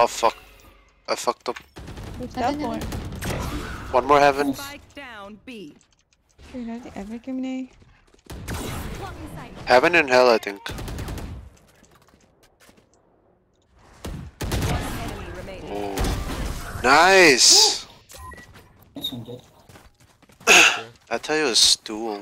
Oh fuck. I fucked up. What's? One more heaven. Down B. Heaven and hell, I think. Oh. Nice! I tell you a stool.